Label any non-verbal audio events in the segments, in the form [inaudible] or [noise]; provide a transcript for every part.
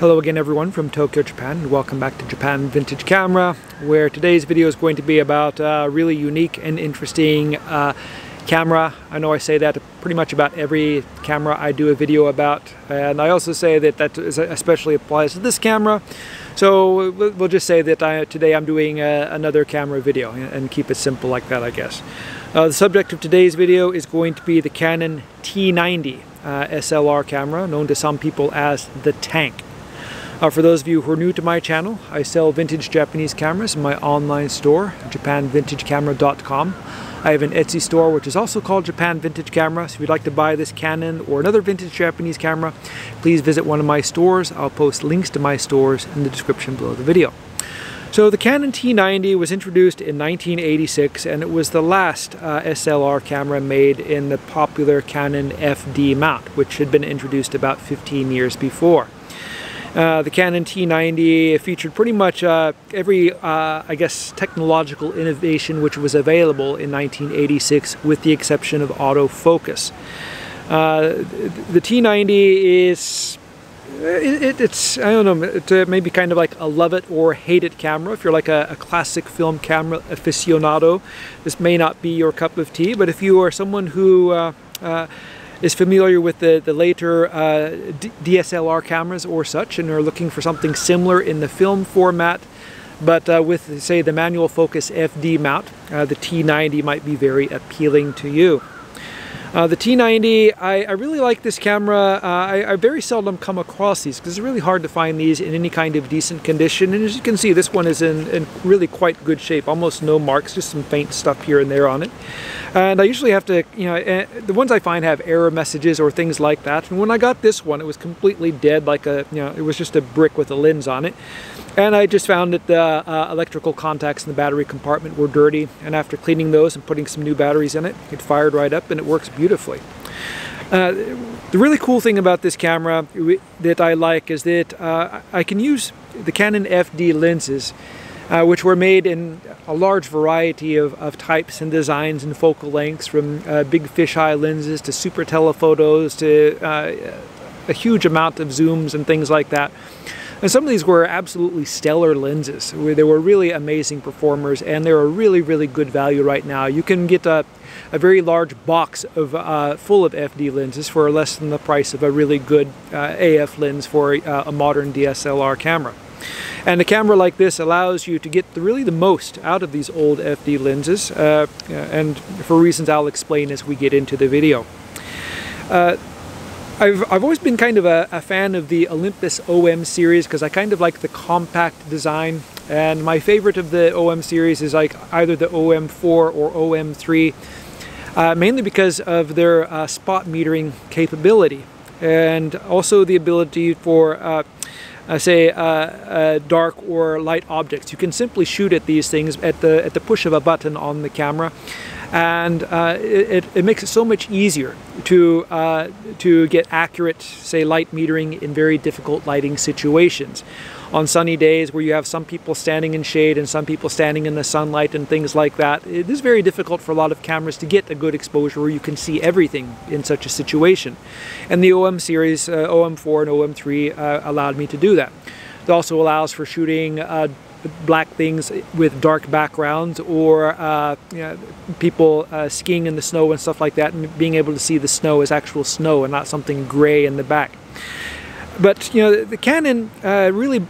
Hello again everyone from Tokyo, Japan and welcome back to Japan Vintage Camera where today's video is going to be about a really unique and interesting uh, camera. I know I say that pretty much about every camera I do a video about and I also say that that especially applies to this camera so we'll just say that I, today I'm doing uh, another camera video and keep it simple like that I guess. Uh, the subject of today's video is going to be the Canon T90 uh, SLR camera known to some people as the Tank. Uh, for those of you who are new to my channel, I sell vintage Japanese cameras in my online store, japanvintagecamera.com. I have an Etsy store which is also called Japan Vintage Camera, so if you'd like to buy this Canon or another vintage Japanese camera, please visit one of my stores. I'll post links to my stores in the description below the video. So the Canon T90 was introduced in 1986 and it was the last uh, SLR camera made in the popular Canon FD mount, which had been introduced about 15 years before. Uh, the Canon T90 featured pretty much uh, every, uh, I guess, technological innovation which was available in 1986 with the exception of autofocus. Uh, the T90 is, it, it's, I don't know, uh, maybe kind of like a love it or hate it camera. If you're like a, a classic film camera aficionado, this may not be your cup of tea, but if you are someone who is familiar with the, the later uh, DSLR cameras or such and are looking for something similar in the film format but uh, with say the manual focus FD mount uh, the T90 might be very appealing to you. Uh, the T90, I, I, really like this camera. Uh, I, I, very seldom come across these because it's really hard to find these in any kind of decent condition. And as you can see, this one is in, in really quite good shape. Almost no marks, just some faint stuff here and there on it. And I usually have to, you know, uh, the ones I find have error messages or things like that. And when I got this one, it was completely dead, like a, you know, it was just a brick with a lens on it. And I just found that the uh, electrical contacts in the battery compartment were dirty. And after cleaning those and putting some new batteries in it, it fired right up and it works beautifully. Uh, the really cool thing about this camera that I like is that uh, I can use the Canon FD lenses uh, which were made in a large variety of, of, types and designs and focal lengths from uh, big fisheye lenses to super telephotos to uh, a huge amount of zooms and things like that. And some of these were absolutely stellar lenses. They were really amazing performers and they're a really, really good value right now. You can get a, a very large box of uh, full of FD lenses for less than the price of a really good uh, AF lens for uh, a modern DSLR camera. And a camera like this allows you to get the, really the most out of these old FD lenses, uh, and for reasons I'll explain as we get into the video. Uh, I've, I've always been kind of a, a fan of the Olympus OM series because I kind of like the compact design and my favorite of the OM series is like either the OM4 or OM3 uh, mainly because of their uh, spot metering capability and also the ability for uh, uh, say uh, uh, dark or light objects. You can simply shoot at these things at the at the push of a button on the camera and uh, it, it, makes it so much easier to uh, to get accurate, say, light metering in very difficult lighting situations. On sunny days where you have some people standing in shade and some people standing in the sunlight and things like that, it is very difficult for a lot of cameras to get a good exposure where you can see everything in such a situation. And the OM series, uh, OM4 and OM3, uh, allowed me to do that. It also allows for shooting uh, black things with dark backgrounds or uh, you know, people uh, skiing in the snow and stuff like that and being able to see the snow as actual snow and not something gray in the back. But you know the Canon uh, really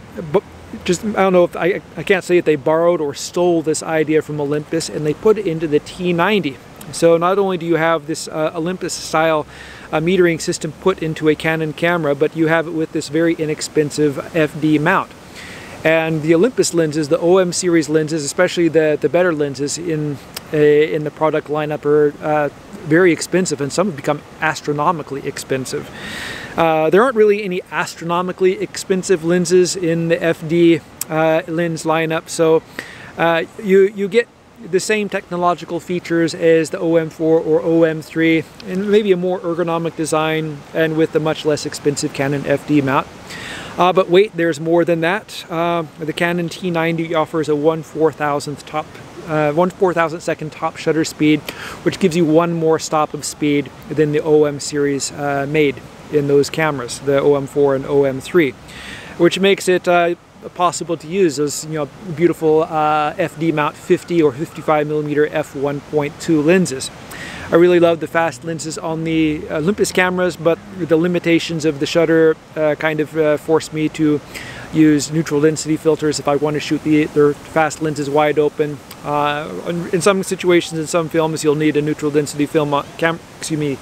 just I don't know if I, I can't say if they borrowed or stole this idea from Olympus and they put it into the T90. So not only do you have this uh, Olympus style uh, metering system put into a Canon camera, but you have it with this very inexpensive FD mount. And the Olympus lenses, the OM series lenses, especially the, the better lenses in, uh, in the product lineup are uh, very expensive and some have become astronomically expensive. Uh, there aren't really any astronomically expensive lenses in the FD uh, lens lineup, so uh, you, you get the same technological features as the OM4 or OM3 and maybe a more ergonomic design and with a much less expensive Canon FD mount. Uh, but wait, there's more than that. Uh, the Canon T90 offers a 1 4,000th top uh, 1 4,000 second top shutter speed, which gives you one more stop of speed than the OM series uh, made in those cameras, the OM4 and OM3. which makes it uh, possible to use those you know beautiful uh, FD mount 50 or 55 millimeter f1.2 lenses. I really love the fast lenses on the Olympus cameras, but the limitations of the shutter uh, kind of uh, forced me to use neutral density filters if I want to shoot the their fast lenses wide open. Uh, in some situations, in some films, you'll need a neutral density film cam excuse me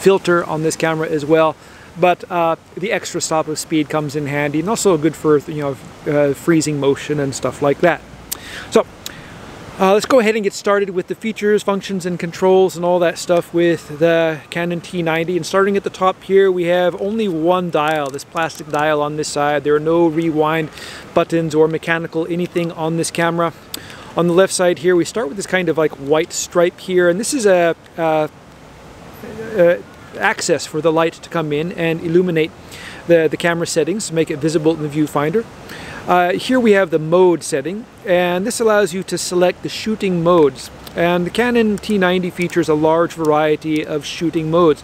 filter on this camera as well but uh, the extra stop of speed comes in handy and also good for you know uh, freezing motion and stuff like that. So uh, let's go ahead and get started with the features, functions, and controls and all that stuff with the Canon T90. And starting at the top here, we have only one dial, this plastic dial on this side. There are no rewind buttons or mechanical anything on this camera. On the left side here, we start with this kind of like white stripe here, and this is a, a, a access for the light to come in and illuminate the, the camera settings make it visible in the viewfinder. Uh, here we have the mode setting and this allows you to select the shooting modes and the Canon T90 features a large variety of shooting modes.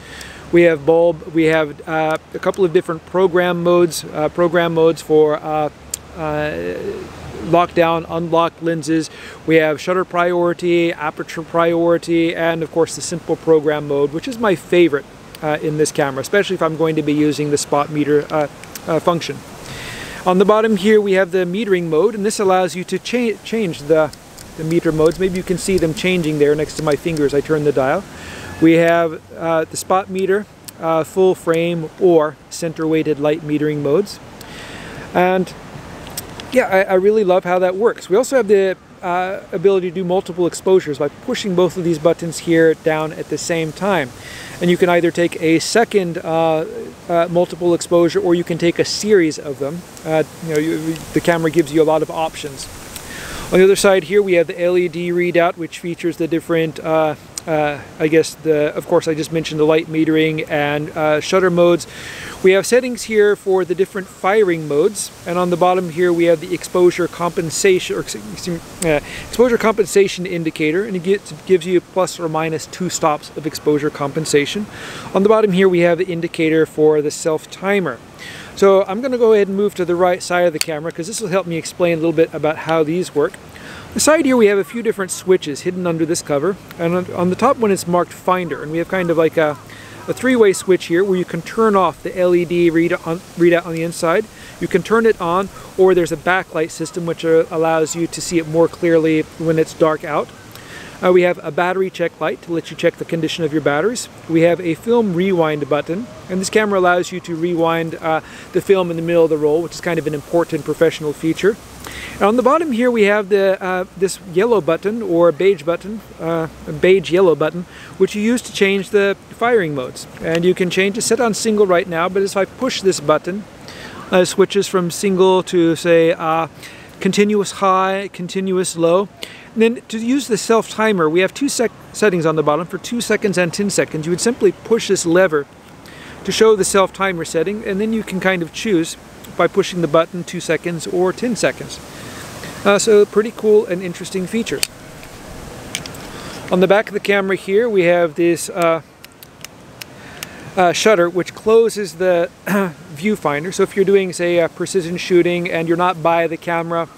We have bulb, we have uh, a couple of different program modes, uh, program modes for uh, uh, lockdown, unlocked lenses. We have shutter priority, aperture priority, and of course the simple program mode, which is my favorite uh, in this camera, especially if I'm going to be using the spot meter function. On the bottom here we have the metering mode and this allows you to cha change the, the meter modes. Maybe you can see them changing there next to my fingers I turn the dial. We have uh, the spot meter, uh, full frame or center weighted light metering modes. And yeah, I, I, really love how that works. We also have the uh, ability to do multiple exposures by pushing both of these buttons here down at the same time. And you can either take a second uh, uh, multiple exposure or you can take a series of them. Uh, you know, you, the camera gives you a lot of options. On the other side here we have the LED readout which features the different uh, I guess the of course I just mentioned the light metering and uh, shutter modes we have settings here for the different firing modes, and on the bottom here we have the exposure compensation or uh, exposure compensation indicator, and it gets, gives you plus or minus two stops of exposure compensation. On the bottom here we have the indicator for the self timer. So I'm going to go ahead and move to the right side of the camera because this will help me explain a little bit about how these work. The side here we have a few different switches hidden under this cover, and on, on the top one it's marked Finder, and we have kind of like a a three-way switch here where you can turn off the LED read on, readout on the inside. You can turn it on or there's a backlight system which uh, allows you to see it more clearly when it's dark out. Uh, we have a battery check light to let you check the condition of your batteries. We have a film rewind button, and this camera allows you to rewind uh, the film in the middle of the roll, which is kind of an important professional feature. And on the bottom here we have the uh, this yellow button, or beige button, uh, beige yellow button, which you use to change the firing modes. And you can change it set on single right now, but if I push this button, uh, switches from single to say uh, continuous high, continuous low. And then to use the self timer, we have two settings on the bottom for two seconds and 10 seconds. You would simply push this lever to show the self timer setting, and then you can kind of choose by pushing the button two seconds or 10 seconds. Uh, so pretty cool and interesting features. On the back of the camera here we have this uh, uh, shutter which closes the [clears throat] viewfinder. So if you're doing say precision shooting and you're not by the camera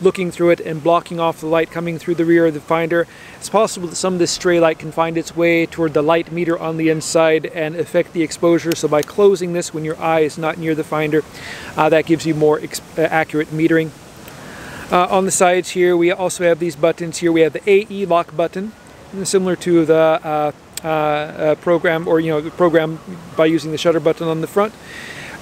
looking through it and blocking off the light coming through the rear of the finder, it's possible that some of this stray light can find its way toward the light meter on the inside and affect the exposure. So by closing this when your eye is not near the finder, uh, that gives you more uh, accurate metering. Uh, on the sides here we also have these buttons here. We have the AE lock button, similar to the uh, uh, program or you know the program by using the shutter button on the front.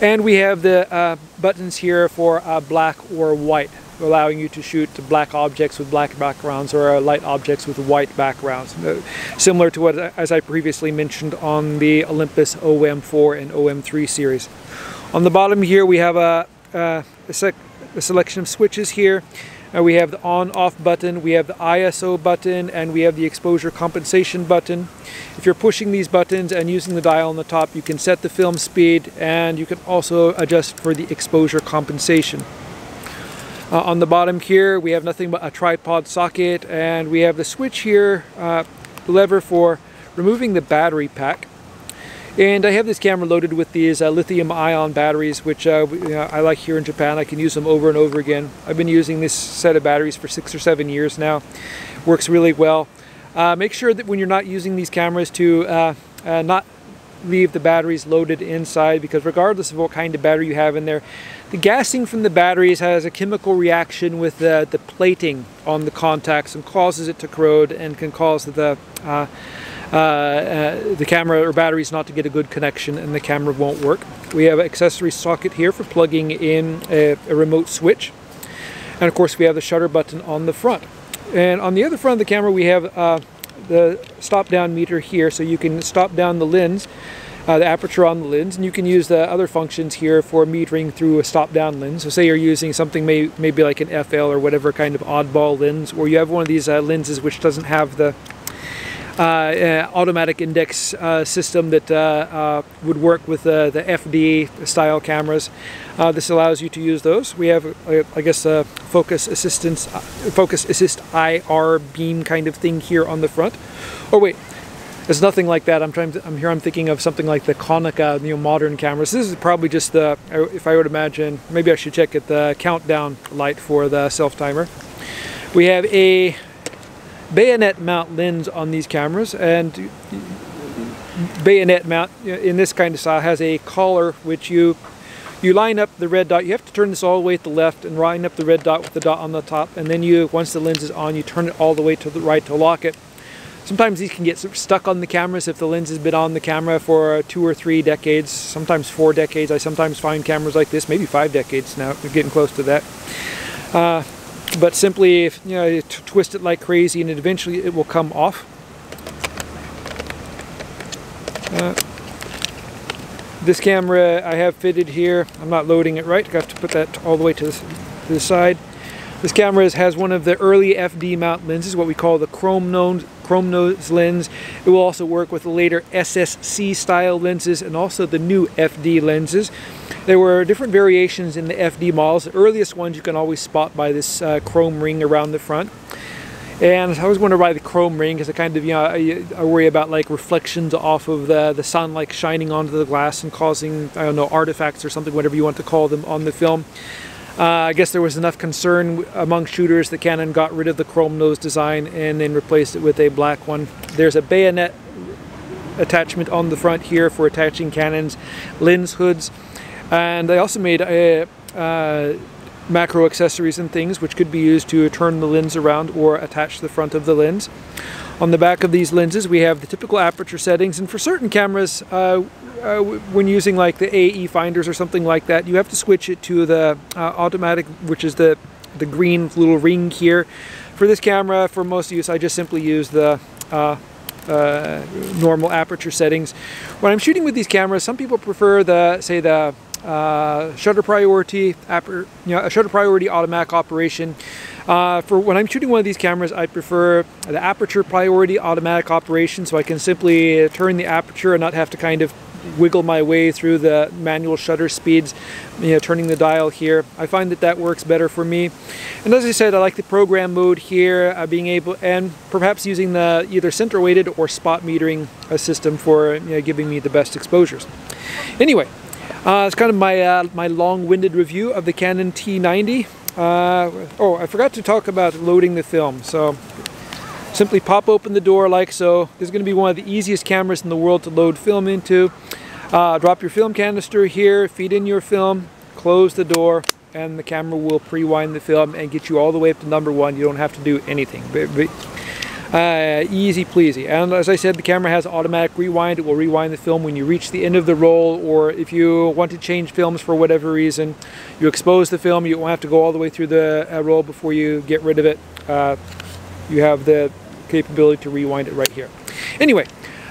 And we have the uh, buttons here for uh, black or white, allowing you to shoot black objects with black backgrounds or uh, light objects with white backgrounds. Uh, similar to what, as I previously mentioned on the Olympus OM4 and OM3 series. On the bottom here we have a, a, a selection of switches here uh, we have the on-off button, we have the ISO button, and we have the exposure compensation button. If you're pushing these buttons and using the dial on the top, you can set the film speed and you can also adjust for the exposure compensation. Uh, on the bottom here, we have nothing but a tripod socket, and we have the switch here, uh, lever for removing the battery pack. And I have this camera loaded with these uh, lithium ion batteries, which uh, I like here in Japan. I can use them over and over again. I've been using this set of batteries for six or seven years now. Works really well. Uh, make sure that when you're not using these cameras to uh, uh, not leave the batteries loaded inside because regardless of what kind of battery you have in there, the gassing from the batteries has a chemical reaction with the, the plating on the contacts and causes it to corrode and can cause the uh, uh, the camera or batteries not to get a good connection and the camera won't work. We have an accessory socket here for plugging in a, a remote switch. And of course we have the shutter button on the front. And on the other front of the camera we have uh, the stop down meter here so you can stop down the lens, uh, the aperture on the lens, and you can use the other functions here for metering through a stop down lens. So say you're using something may, maybe like an FL or whatever kind of oddball lens, or you have one of these uh, lenses which doesn't have the Uh, uh, automatic index uh, system that uh, would work with the FD style cameras. this allows you to use those. We have, I guess, a focus assistance, focus assist IR beam kind of thing here on the front. Oh wait, there's nothing like that. I'm trying. To, I'm here. I'm thinking of something like the Konica, you know, modern cameras. This is probably just the. If I would imagine, maybe I should check it. The countdown light for the self timer. We have a bayonet mount lens on these cameras and bayonet mount in this kind of style has a collar which you you line up the red dot. You have to turn this all the way to the left and line up the red dot with the dot on the top and then you once the lens is on you turn it all the way to the right to lock it. Sometimes these can get stuck on the cameras if the lens has been on the camera for two or three decades sometimes four decades. I sometimes find cameras like this maybe five decades now we're getting close to that. Uh, but simply if, you know twist it like crazy and eventually it will come off. Uh, this camera I have fitted here I'm not loading it right I have to put that all the way to the, to the side. This camera has one of the early FD mount lenses what we call the chrome nose chrome nose lens. It will also work with the later SSC style lenses and also the new FD lenses there were different variations in the FD models. The earliest ones you can always spot by this uh, chrome ring around the front. And I always wonder why the chrome ring because I kind of, you know, I, I, worry about like reflections off of the, the sun like shining onto the glass and causing, I don't know, artifacts or something, whatever you want to call them on the film. Uh, I guess there was enough concern among shooters that Canon got rid of the chrome nose design and then replaced it with a black one. There's a bayonet attachment on the front here for attaching Canon's lens hoods. And they also made a, uh, macro accessories and things which could be used to turn the lens around or attach the front of the lens. On the back of these lenses we have the typical aperture settings and for certain cameras uh, uh, when using like the AE finders or something like that you have to switch it to the uh, automatic which is the the green little ring here. For this camera for most use I just simply use the uh, uh, normal aperture settings. When I'm shooting with these cameras some people prefer the say the uh, shutter priority, you know, a shutter priority automatic operation. Uh, for when I'm shooting one of these cameras, I prefer the aperture priority automatic operation so I can simply turn the aperture and not have to kind of wiggle my way through the manual shutter speeds, you know, turning the dial here. I find that that works better for me. And as I said, I like the program mode here, uh, being able, and perhaps using the either center weighted or spot metering uh, system for you know, giving me the best exposures. Anyway, uh, it's kind of my, uh, my long-winded review of the Canon T90. Uh, oh, I forgot to talk about loading the film. So simply pop open the door like so. This is going to be one of the easiest cameras in the world to load film into. Uh, drop your film canister here, feed in your film, close the door, and the camera will pre-wind the film and get you all the way up to number one. You don't have to do anything. Uh, easy pleasy. And as I said, the camera has automatic rewind. It will rewind the film when you reach the end of the roll or if you want to change films for whatever reason. You expose the film, you won't have to go all the way through the uh, roll before you get rid of it. Uh, you have the capability to rewind it right here. Anyway,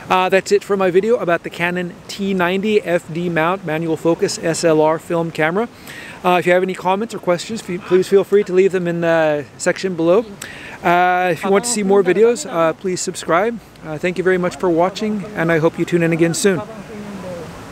uh, that's it for my video about the Canon T90 FD mount manual focus SLR film camera. Uh, if you have any comments or questions, please feel free to leave them in the section below. Uh, if you want to see more videos, uh, please subscribe. Uh, thank you very much for watching, and I hope you tune in again soon.